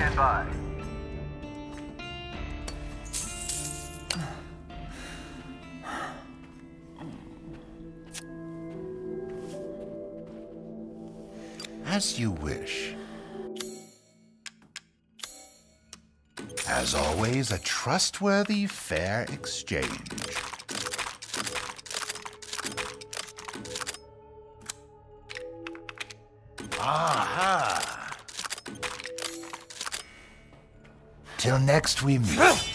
Stand by. As you wish. As always, a trustworthy, fair exchange. Aha! Till next we meet.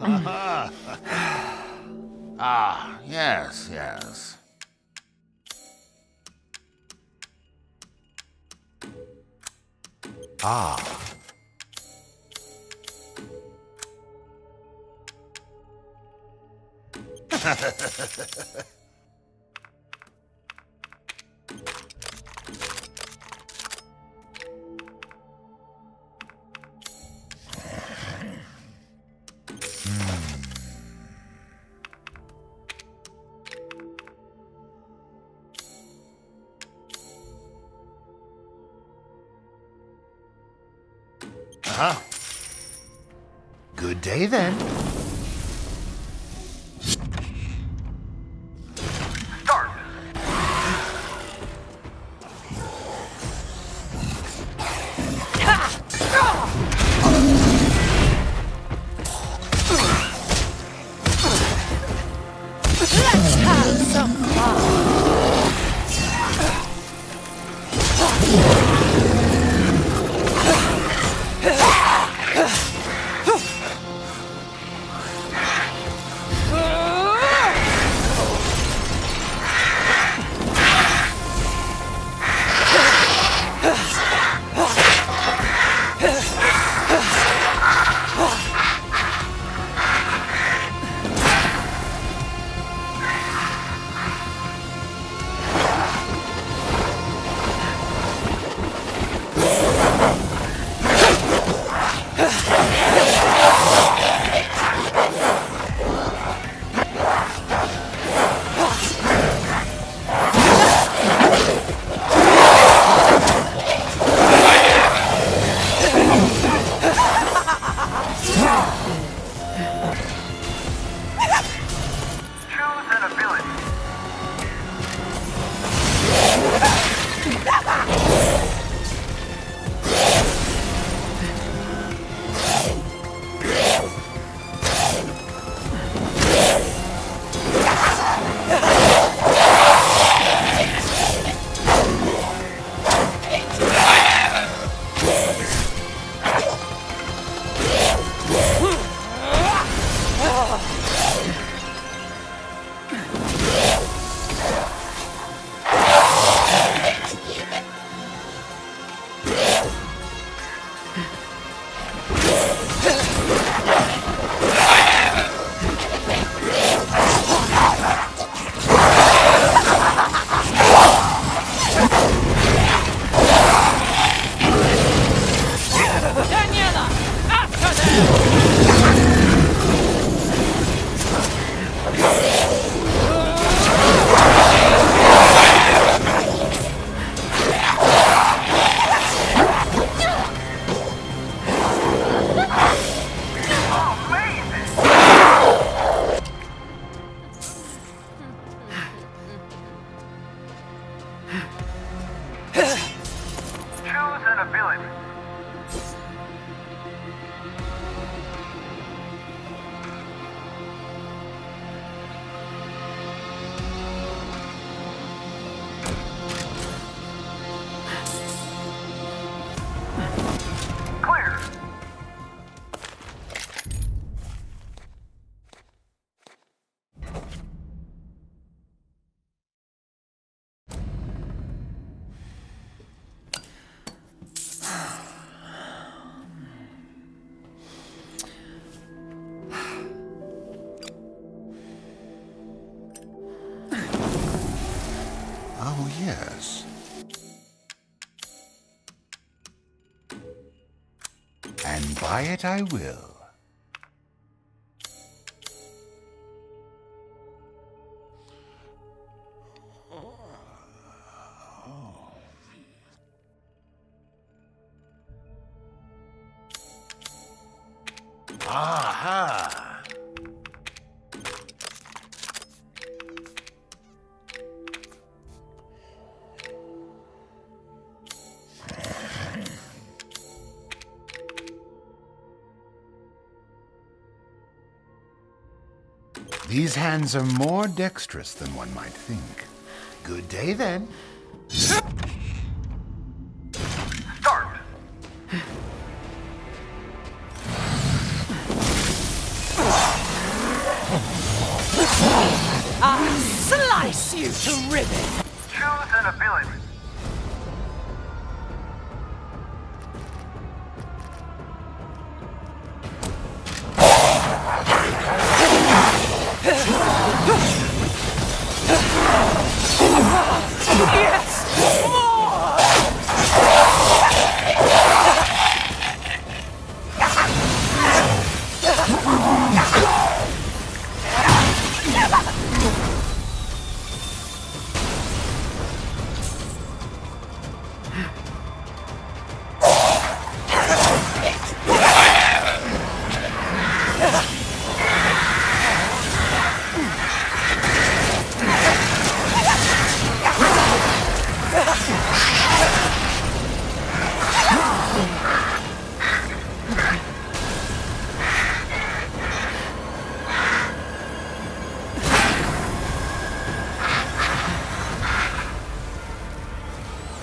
ah, yes, yes. Ah. Uh-huh. Good day then. Buy it I will. Aha! These hands are more dexterous than one might think. Good day then.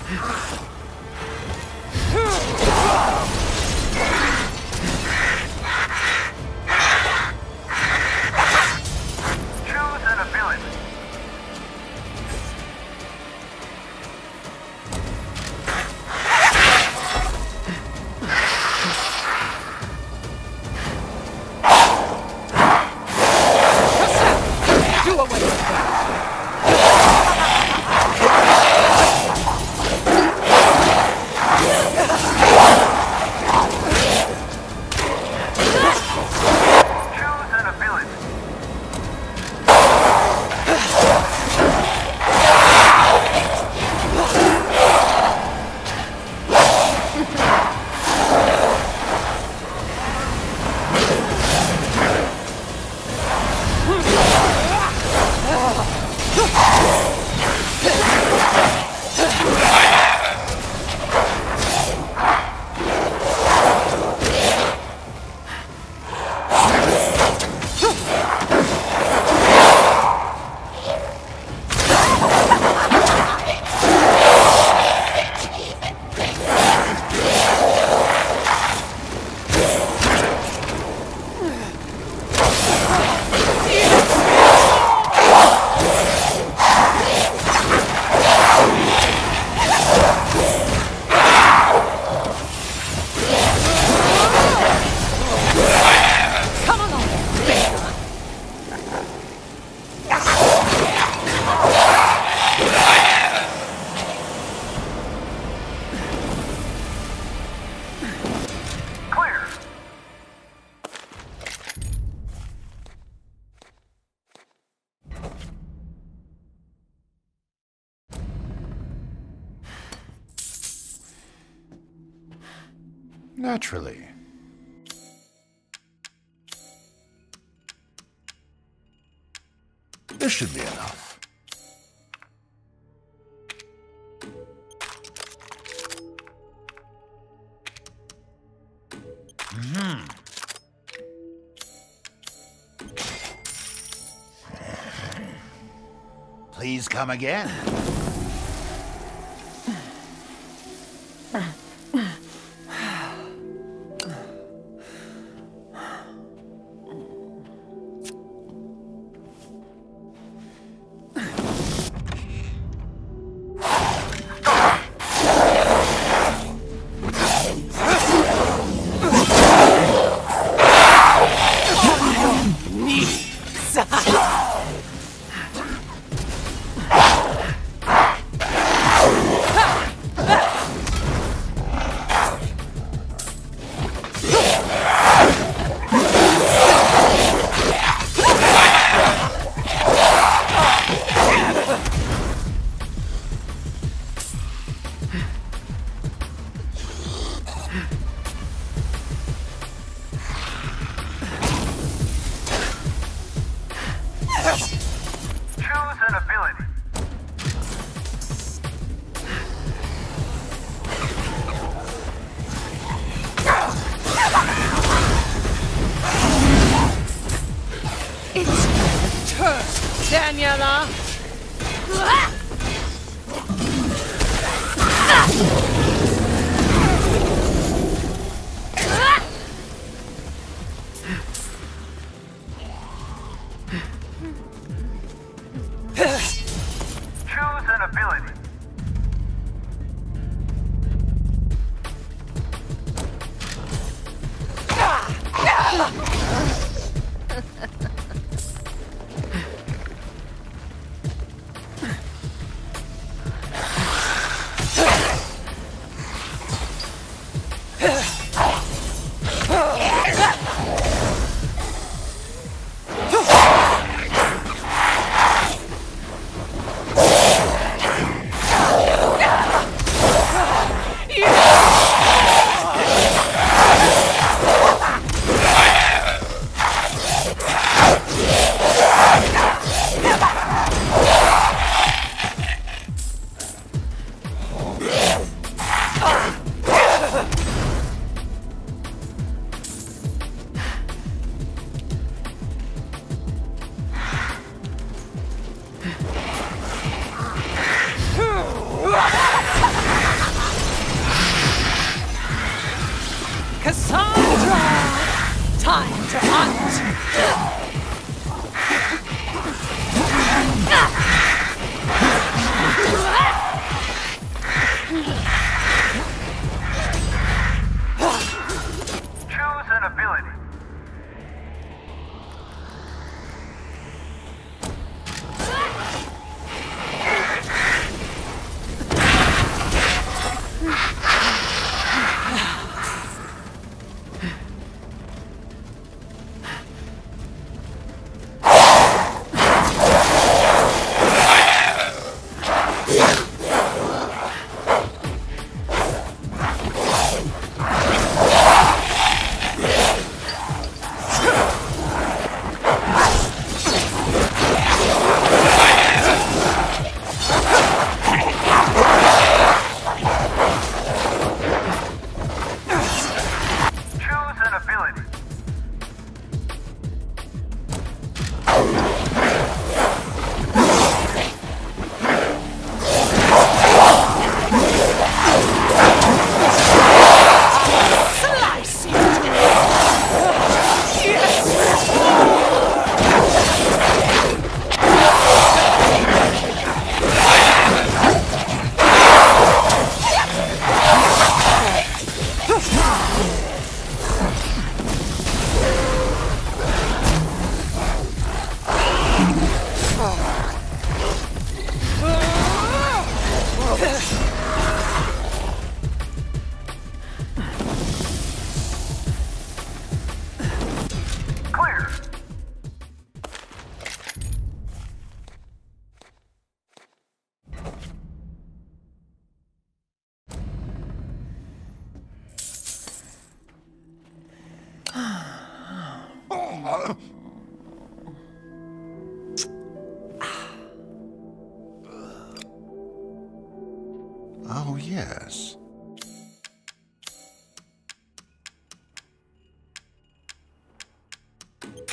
Ha ha ha! Naturally. This should be enough. Mm-hmm. Please come again. 了。啊！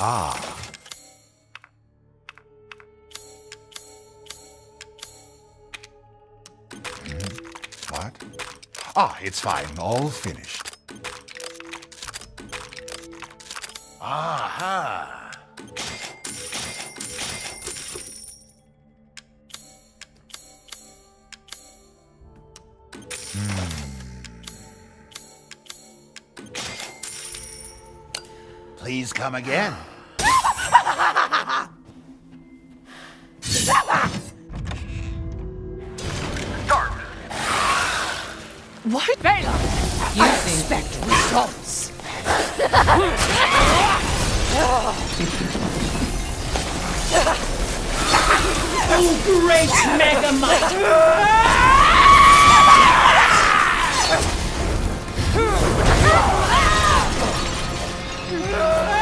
Ah. Hmm, What? Ah, it's fine. All finished. Aha! Please come again. What? Vela! You I think... expect results. oh, great Megamite!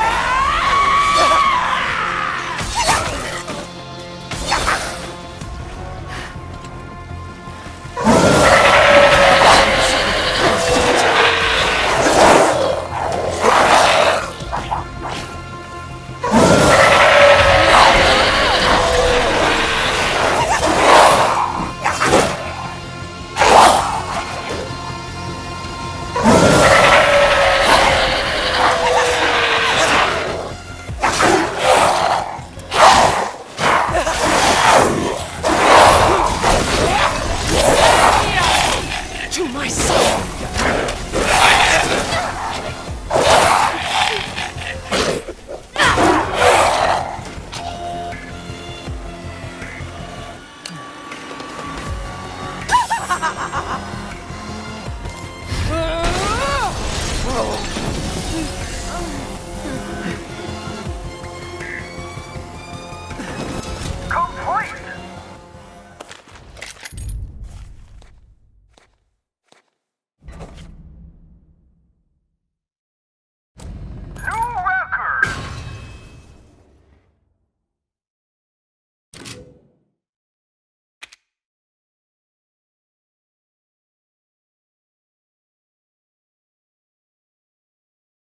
Oh!